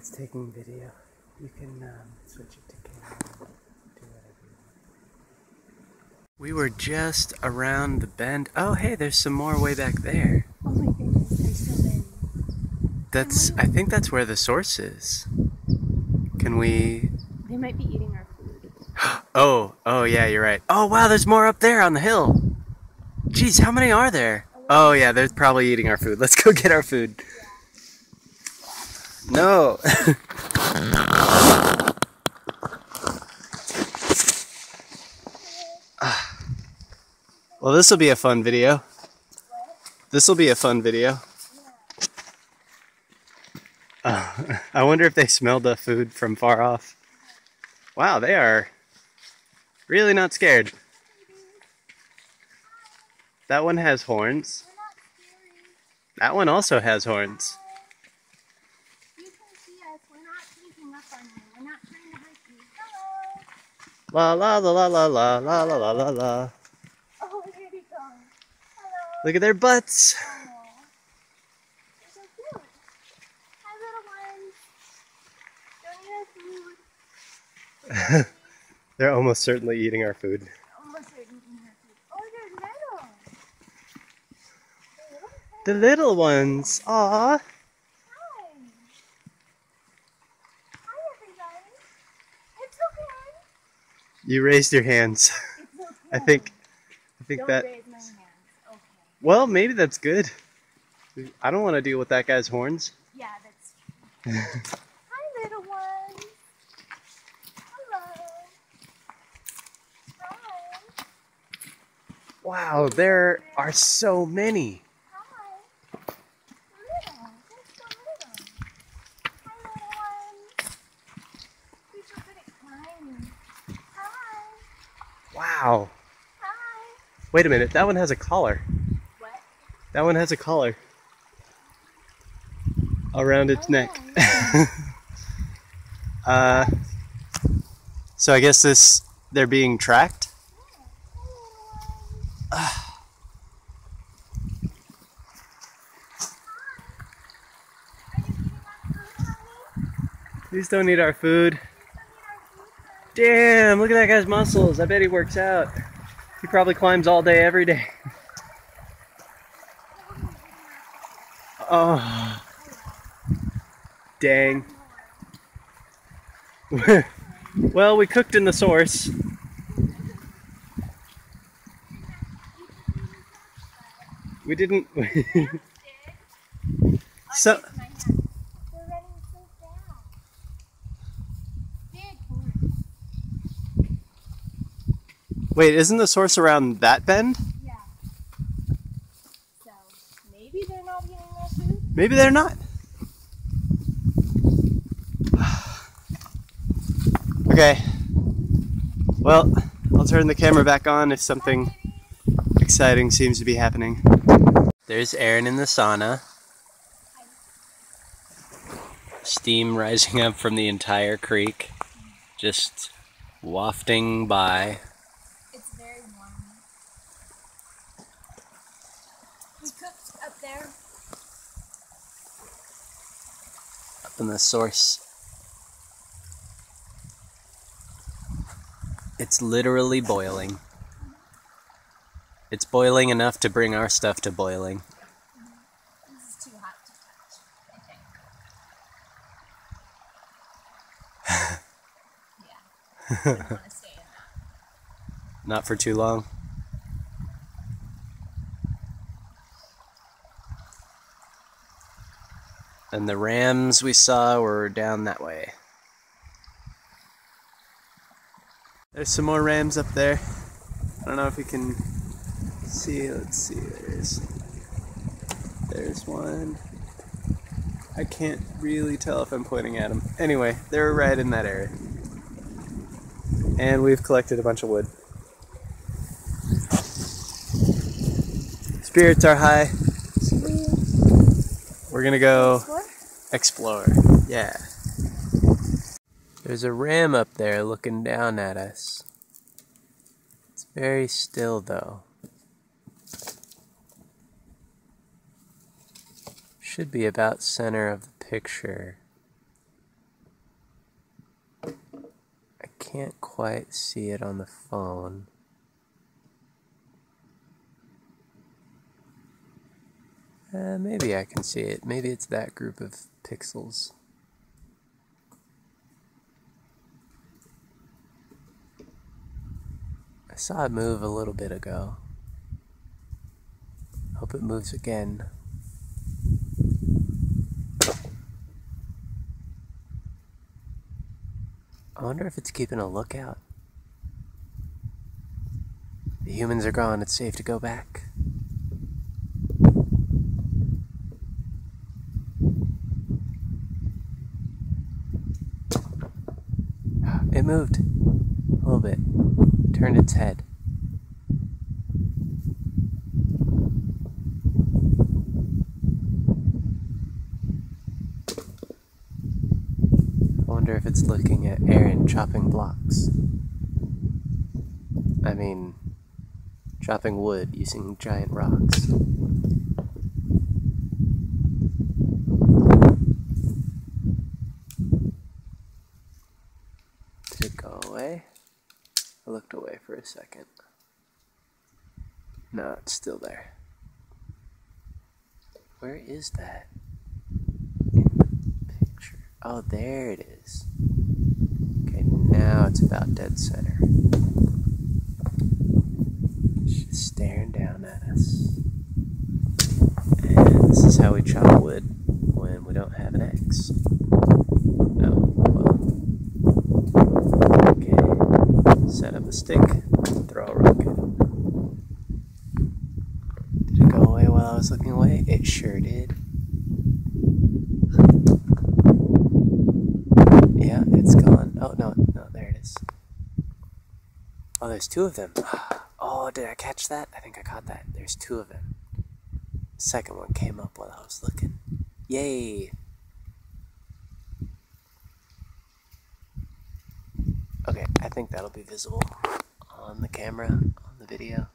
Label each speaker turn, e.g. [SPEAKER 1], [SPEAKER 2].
[SPEAKER 1] It's taking video. You can um, switch it to camera. Do whatever you want. We were just around the bend. Oh, hey, there's some more way back there.
[SPEAKER 2] Oh my goodness, there's so many.
[SPEAKER 1] That's. I think that's where the source is. Can we?
[SPEAKER 2] They might be eating our food.
[SPEAKER 1] Oh, oh yeah, you're right. Oh wow, there's more up there on the hill. Jeez, how many are there? Oh yeah, they're probably eating our food. Let's go get our food. No. Well, this will be a fun video. This will be a fun video. Uh, I wonder if they smelled the food from far off. Wow, they are really not scared. That one has horns. That one also has horns.
[SPEAKER 2] You can see us. We're not
[SPEAKER 1] La la la la la la la la la la.
[SPEAKER 2] Oh, here he goes. Hello.
[SPEAKER 1] Look at their butts.
[SPEAKER 2] You're so cute. Hi, little ones. Don't eat our food.
[SPEAKER 1] They're almost certainly eating our food.
[SPEAKER 2] Almost certain eating our food. Oh, they're little. They're little.
[SPEAKER 1] The little ones. Aw.
[SPEAKER 2] Hi. Hi, everybody. It's okay.
[SPEAKER 1] You raised your hands. I think. I think
[SPEAKER 2] Don't
[SPEAKER 1] that.
[SPEAKER 2] raise my hands. Okay.
[SPEAKER 1] Well, maybe that's good. I don't want to deal with that guy's horns.
[SPEAKER 2] Yeah, that's true. Hi, little ones. Hello. Hi.
[SPEAKER 1] Wow, there are so many.
[SPEAKER 2] Hi. Little. They're so little. Hi, little ones. You're so good at climbing. Hi.
[SPEAKER 1] Wow.
[SPEAKER 2] Hi.
[SPEAKER 1] Wait a minute, that one has a collar.
[SPEAKER 2] What?
[SPEAKER 1] That one has a collar around its
[SPEAKER 2] Oh,
[SPEAKER 1] neck.
[SPEAKER 2] yeah.
[SPEAKER 1] uh, so I guess this they're being tracked.
[SPEAKER 2] Hi, little ones. Are you eating our food, honey?
[SPEAKER 1] Please don't eat our food.
[SPEAKER 2] Don't eat our food, honey.
[SPEAKER 1] Damn, look at that guy's muscles. I bet he works out. He probably climbs all day, every day. Oh, dang. well, we cooked in the source. We didn't. So-
[SPEAKER 2] So. My hand. They're running so fast. Big horn.
[SPEAKER 1] Wait, isn't the source around that bend?
[SPEAKER 2] Yeah. So maybe they're not eating their food.
[SPEAKER 1] Maybe they're not. Okay. Well, I'll turn the camera back on if something exciting seems to be happening. There's Aaron in the sauna. Steam rising up from the entire creek, just wafting by.
[SPEAKER 2] It's very warm. We cooked up there.
[SPEAKER 1] up in the source. It's literally boiling. It's boiling enough to bring our stuff to boiling.
[SPEAKER 2] This is too hot to touch, I think. yeah. I don't want to stay in that.
[SPEAKER 1] Not for too long. And the rams we saw were down that way. There's some more rams up there. I don't know if you can see. Let's see. There's there's one. I can't really tell if I'm pointing at them. Anyway, they're right in that area. And we've collected a bunch of wood. Spirits are high.
[SPEAKER 2] We
[SPEAKER 1] We're gonna go
[SPEAKER 2] explore.
[SPEAKER 1] Yeah. There's a ram up there looking down at us. It's very still though. Should be about center of the picture. I can't quite see it on the phone. Uh, maybe I can see it. Maybe it's that group of pixels. I saw it move a little bit ago. Hope it moves again. I wonder if it's keeping a lookout. The humans are gone, it's safe to go back. It moved a little bit, turned its head. I wonder if it's looking at Aaron chopping blocks. I mean, chopping wood using giant rocks. Did it go away? I looked away for a second. No, it's still there. Where is that? In the picture. Oh, there it is. Okay, now it's about dead center. She's staring down at us. And this is how we chop wood when we don't have an axe. Oh, well. Set up a stick, throw a rocket. Did it go away while I was looking away? It sure did. Yeah, it's gone. Oh, no, no, there it is. Oh, there's two of them. Oh, did I catch that? I think I caught that. There's two of them. The second one came up while I was looking. Yay! Okay, I think that'll be visible on the camera, on the video.